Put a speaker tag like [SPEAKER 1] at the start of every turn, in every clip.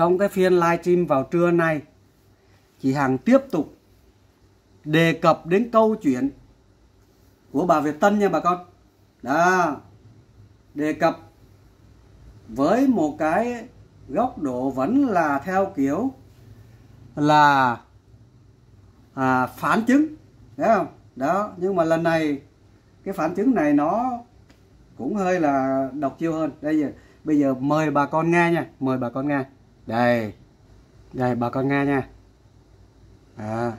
[SPEAKER 1] trong cái phiên livestream vào trưa nay chị Hằng tiếp tục đề cập đến câu chuyện của bà Việt Tân nha bà con. Đó đề cập với một cái góc độ vẫn là theo kiểu là à, phản chứng thấy không? Đó nhưng mà lần này cái phản chứng này nó cũng hơi là độc chiêu hơn. Đây giờ bây giờ mời bà con nghe nha mời bà con nghe đây. Đây bà con nghe nha. À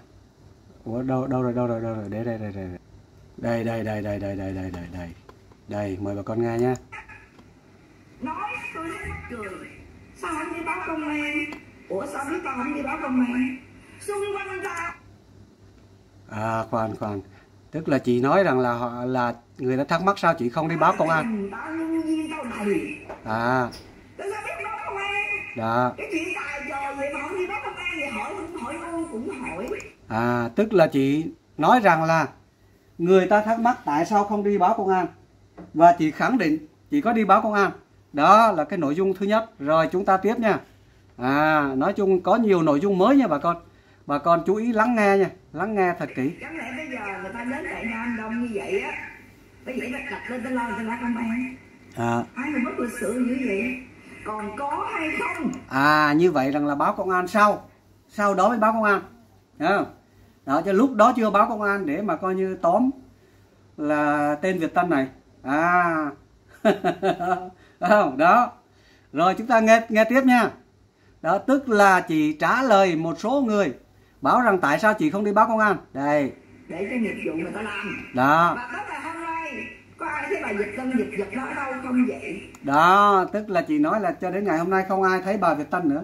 [SPEAKER 1] ủa đâu đâu rồi đâu rồi đâu rồi? Đây đây đây đây đây đây đây đây đây đây đây đây đây. Đây mời bà con nghe nha.
[SPEAKER 2] Nói tôi cười. Sao không đi báo công an? Ủa sao biết tao không đi báo công an? Xung quanh ta.
[SPEAKER 1] À khoan khoan. Tức là chị nói rằng là họ là người ta thắc mắc sao chị không đi báo công an? À
[SPEAKER 2] tôi sao biết báo công an
[SPEAKER 1] đó. À tức là chị nói rằng là người ta thắc mắc tại sao không đi báo công an. Và chị khẳng định chị có đi báo công an. Đó là cái nội dung thứ nhất. Rồi chúng ta tiếp nha. À nói chung có nhiều nội dung mới nha bà con. Bà con chú ý lắng nghe nha. Lắng nghe thật kỹ.
[SPEAKER 2] Chẳng lẽ bây giờ người ta đến đại nam đông như vậy á bởi vậy nó đặt lên tới lo cho báo công an.
[SPEAKER 1] À,
[SPEAKER 2] ai mà mất lịch sự dữ vậy còn có hay không?
[SPEAKER 1] À như vậy rằng là báo công an sau. Sau đó mới báo công an. Không? Đó cho lúc đó chưa báo công an để mà coi như tóm là tên Việt Tân này. À. Không? Đó. Rồi chúng ta nghe nghe tiếp nha. Đó tức là chị trả lời một số người bảo rằng tại sao chị không đi báo công an? Đây.
[SPEAKER 2] Để cho nghiệp vụ người ta làm.
[SPEAKER 1] Đó
[SPEAKER 2] mà đó là hôm nay có ai thấy bà dịch tân dịch dịch đó đâu không vậy?
[SPEAKER 1] Đó tức là chị nói là cho đến ngày hôm nay không ai thấy bà Việt Tân nữa.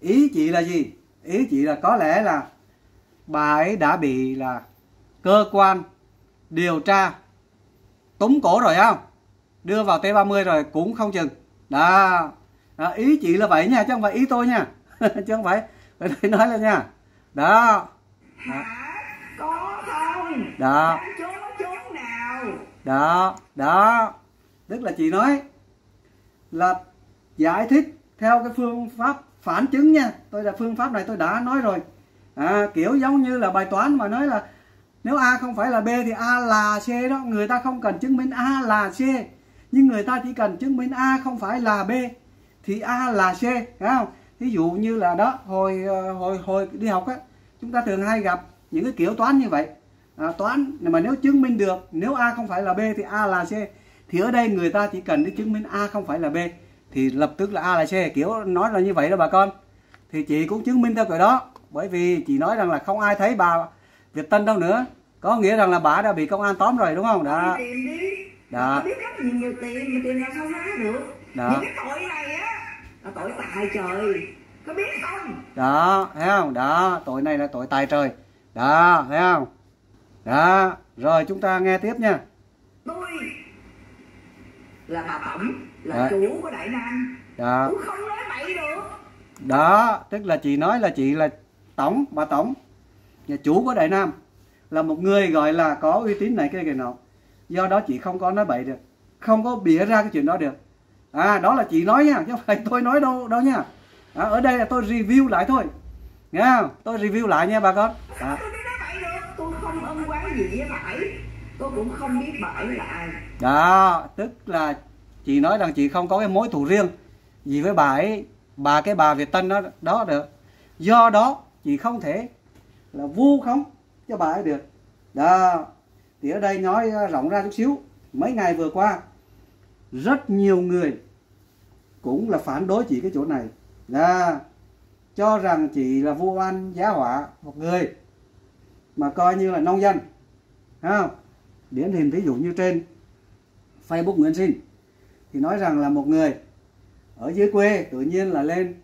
[SPEAKER 1] Ý chị là gì? Ý chị là có lẽ là bà ấy đã bị là cơ quan điều tra túm cổ rồi không? Đưa vào T30 rồi cũng không chừng. Đó, đó ý chị là vậy nha chứ không phải ý tôi nha. Chứ không phải phải nói lên nha. Đó.
[SPEAKER 2] Hả? Có không?
[SPEAKER 1] Đó đó đó. Tức là chị nói là giải thích theo cái phương pháp phản chứng nha. Tôi là phương pháp này tôi đã nói rồi. À, kiểu giống như là bài toán mà nói là nếu a không phải là b thì a là c đó. Người ta không cần chứng minh a là c. Nhưng người ta chỉ cần chứng minh a không phải là b thì a là c phải không? Ví dụ như là đó hồi ờ, hồi hồi đi học á chúng ta thường hay gặp những cái kiểu toán như vậy à, toán mà nếu chứng minh được nếu a không phải là b thì a là c. Thì ở đây người ta chỉ cần đi chứng minh a không phải là b thì lập tức là a là c. Kiểu nói là như vậy đó bà con. Thì chị cũng chứng minh theo kiểu đó bởi vì chị nói rằng là không ai thấy bà Việt Tân đâu nữa. Có nghĩa rằng là bà đã bị công an tóm rồi đúng không?
[SPEAKER 2] Biết rất nhiều tiền mà tiền sao ra được.
[SPEAKER 1] Đó.
[SPEAKER 2] những cái tội này á là tội tài trời. Có biết không?
[SPEAKER 1] Đó thấy không? Đó tội này là tội tài trời. Đó thấy không đó rồi chúng ta nghe tiếp nha.
[SPEAKER 2] Tôi là bà tổng là
[SPEAKER 1] Đó.
[SPEAKER 2] chủ của đại nam.
[SPEAKER 1] Đó
[SPEAKER 2] tôi không nói bậy được.
[SPEAKER 1] Đó tức là chị nói là chị là tổng bà tổng nhà chủ của đại nam là một người gọi là có uy tín này kia kia nọ. Do đó chị không có nói bậy được không có bịa ra cái chuyện đó được. À đó là chị nói nha chứ không phải tôi nói đâu đâu nha. À, ở đây là tôi review lại thôi. Nghe không? Tôi review lại nha bà con. À,
[SPEAKER 2] tôi không ân quán gì với bãi. Tôi cũng không biết bãi là ai.
[SPEAKER 1] Đó, tức là chị nói rằng chị không có cái mối thù riêng. Gì với bà ấy, bà cái bà Việt Tân đó đó được. Do đó, chị không thể là vu khống cho bà ấy được. Đó, thì ở đây nói rộng ra chút xíu. Mấy ngày vừa qua, rất nhiều người cũng là phản đối chị cái chỗ này. Đó, cho rằng chị là vu oan giá họa một người mà coi như là nông dân Thấy không? Điển hình ví dụ như trên Facebook Nguyễn Sinh thì nói rằng là một người ở dưới quê tự nhiên là lên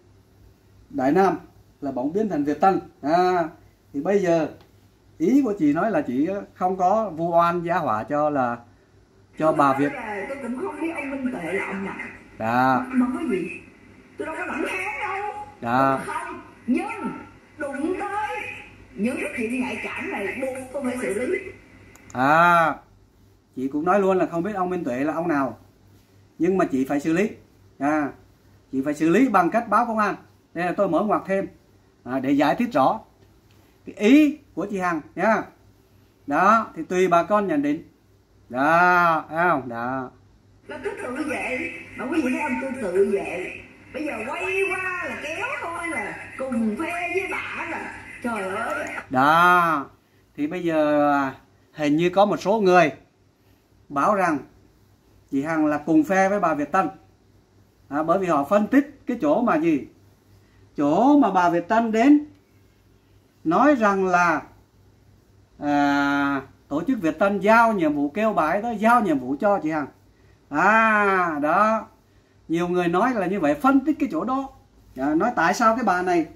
[SPEAKER 1] Đại Nam là bỗng biến thành Việt Tân. À, thì bây giờ ý của chị nói là chị không có vu oan giá họa cho là cho
[SPEAKER 2] Tôi
[SPEAKER 1] bà Việt.
[SPEAKER 2] Tôi cũng không biết ông Minh Tuệ là ông nào
[SPEAKER 1] đó
[SPEAKER 2] mà có gì? Tôi đâu có hán đâu.
[SPEAKER 1] Đó.
[SPEAKER 2] không nhưng những cái chuyện nhạy cảm này buộc tôi phải xử lý.
[SPEAKER 1] À chị cũng nói luôn là không biết ông Minh Tuệ là ông nào. Nhưng mà chị phải xử lý. À chị phải xử lý bằng cách báo công an. Đây là tôi mở ngoặc thêm à, để giải thích rõ cái ý của chị Hằng nha. Đó thì tùy bà con nhận định. Đó thấy không? Đó.
[SPEAKER 2] Là tôi tự vệ mà quý vị thấy không tôi tự vệ. Bây giờ quay qua là kéo thôi là cùng phe với bả là trời ơi.
[SPEAKER 1] Đó thì bây giờ à, hình như có một số người bảo rằng chị Hằng là cùng phe với bà Việt Tân. À, bởi vì họ phân tích cái chỗ mà gì? Chỗ mà bà Việt Tân đến nói rằng là à, tổ chức Việt Tân giao nhiệm vụ kêu bãi đó giao nhiệm vụ cho chị Hằng. À đó. Nhiều người nói là như vậy phân tích cái chỗ đó. À, nói tại sao cái bà này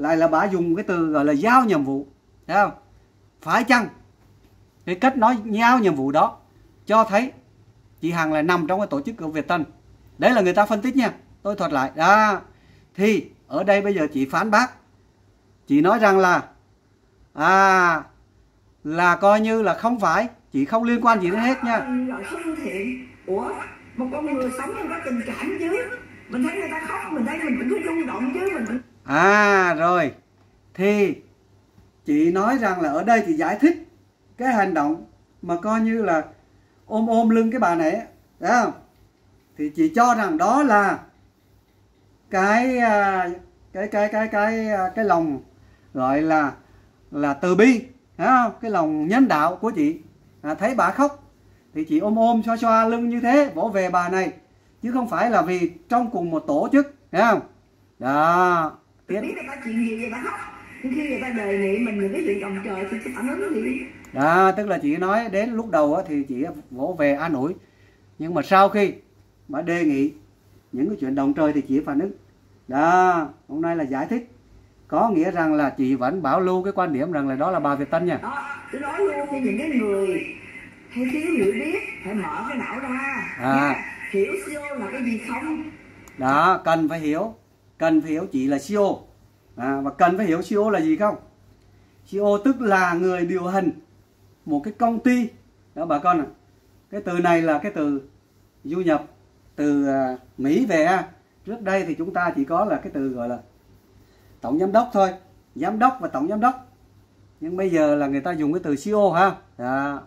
[SPEAKER 1] lại là bà dùng cái từ gọi là giao nhiệm vụ, thấy không? Phải chăng? Cái cách nói giao nhiệm vụ đó cho thấy chị Hằng là nằm trong cái tổ chức của Việt Tân. Đấy là người ta phân tích nha, tôi thuật lại. Đó, thì ở đây bây giờ chị phán bác, chị nói rằng là à là coi như là không phải, chị không liên quan gì đến hết nha.
[SPEAKER 2] Thân thiện ủa một con người sống trong có tình cảm chứ, mình thấy người ta khóc, mình thấy mình cũng cứ rung động chứ, mình cũng
[SPEAKER 1] à rồi. Thì chị nói rằng là ở đây thì giải thích cái hành động mà coi như là ôm ôm lưng cái bà này ấy, thấy không? Thì chị cho rằng đó là cái à, cái cái cái cái à, cái lòng gọi là là từ bi thấy không? Cái lòng nhân đạo của chị. À, thấy bà khóc. Thì chị ôm ôm xoa xoa lưng như thế vỗ về bà này. Chứ không phải là vì trong cùng một tổ chức thấy không? Đó
[SPEAKER 2] biết. Người ta chuyện gì người ta khóc khi người ta đề nghị mình những cái chuyện đồng trời thì cái phản ứng gì?
[SPEAKER 1] Đó tức là chị nói đến lúc đầu thì chị vỗ về an ủi. Nhưng mà sau khi mà đề nghị những cái chuyện đồng trời thì chị phản ứng. Đó hôm nay là giải thích. Có nghĩa rằng là chị vẫn bảo lưu cái quan điểm rằng là đó là bà Việt Tân nha.
[SPEAKER 2] Đó tôi nói luôn cho những cái người hay thiếu hiểu biết phải mở cái não ra.
[SPEAKER 1] À.
[SPEAKER 2] nha. hiểu siêu là cái gì không?
[SPEAKER 1] Đó cần phải hiểu cần phải hiểu chỉ là CEO à, và cần phải hiểu CEO là gì không? CEO tức là người điều hành một cái công ty. Đó bà con ạ. Cái từ này là cái từ du nhập từ à, Mỹ về trước đây thì chúng ta chỉ có là cái từ gọi là tổng giám đốc thôi. Giám đốc và tổng giám đốc. Nhưng bây giờ là người ta dùng cái từ CEO ha. À.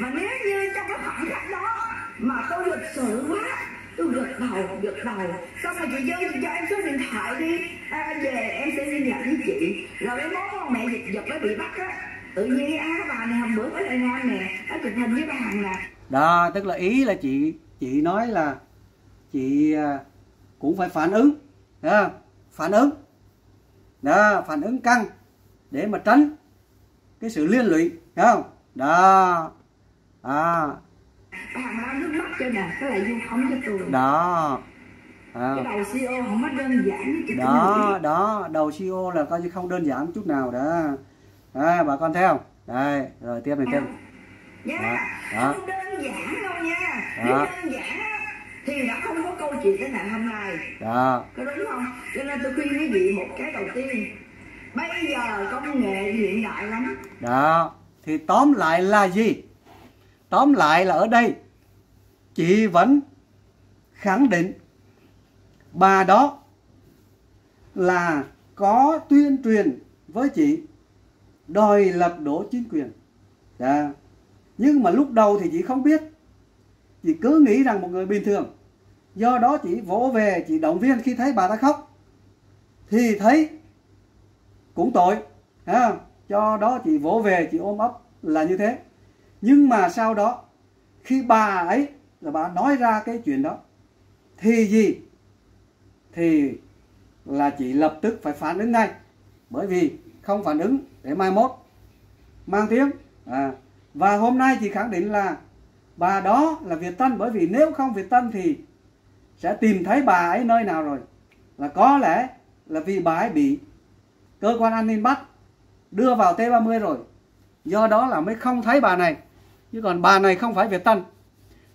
[SPEAKER 2] mà nếu như trong cái khoảnh khắc đó mà tôi lịch sự quá tôi gật đầu gật đầu xong rồi chị dân cho em số điện thoại đi. À, về em sẽ liên lạc với chị. Rồi cái mốt con mẹ giật giật nó bị bắt á tự nhiên á bà này hôm bữa mới lại ra nè nó chụp hình với bà hằng nè.
[SPEAKER 1] Đó tức là ý là chị chị nói là chị à, cũng phải phản ứng đó, phản ứng. Đó phản ứng căng để mà tránh cái sự liên lụy không? Đó. À,
[SPEAKER 2] lau nước mắt cho nè cái lại du không cho tôi
[SPEAKER 1] đó. À,
[SPEAKER 2] cái đầu CEO không có đơn giản chị
[SPEAKER 1] đó đó. Đầu CEO là coi như không đơn giản chút nào đó. À, bà con thấy không? Đây rồi tiếp này tiếp.
[SPEAKER 2] Nha
[SPEAKER 1] Đó.
[SPEAKER 2] không đơn giản đâu nha.
[SPEAKER 1] Đó.
[SPEAKER 2] nếu đơn giản thì đã không có câu chuyện thế này hôm nay.
[SPEAKER 1] Đó.
[SPEAKER 2] Có đúng không? Cho nên tôi khuyên quý vị một cái đầu tiên. Bây giờ công nghệ hiện đại lắm.
[SPEAKER 1] Đó. Thì tóm lại là gì tóm lại là ở đây, chị vẫn khẳng định bà đó là có tuyên truyền với chị, đòi lật đổ chính quyền. Dạ. nhưng mà lúc đầu thì chị không biết. Chị cứ nghĩ rằng một người bình thường. Do đó chị vỗ về, chị động viên khi thấy bà ta khóc. Thì thấy cũng tội, ha. Cho đó chị vỗ về, chị ôm ấp là như thế nhưng mà sau đó khi bà ấy là bà nói ra cái chuyện đó thì gì? Thì là chị lập tức phải phản ứng ngay. Bởi vì không phản ứng để mai mốt. Mang tiếng. À, và hôm nay chị khẳng định là bà đó là Việt Tân bởi vì nếu không Việt Tân thì sẽ tìm thấy bà ấy nơi nào rồi. Là có lẽ là vì bà ấy bị cơ quan an ninh bắt đưa vào T30 rồi. Do đó là mới không thấy bà này chứ còn bà này không phải Việt Tân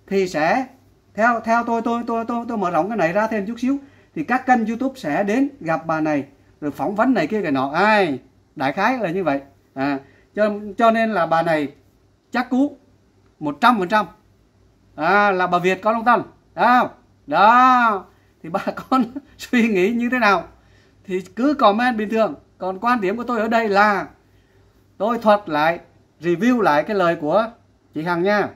[SPEAKER 1] thì sẽ theo theo tôi tôi tôi tôi tôi mở rộng cái này ra thêm chút xíu thì các kênh YouTube sẽ đến gặp bà này rồi phỏng vấn này kia cái nọ. Ai? Đại khái là như vậy. À, cho cho nên là bà này chắc cú một trăm phần trăm. À, là bà Việt có Long Tân đó đó. Thì bà con suy nghĩ như thế nào? Thì cứ comment bình thường. Còn quan điểm của tôi ở đây là tôi thuật lại review lại cái lời của chị Hằng nha.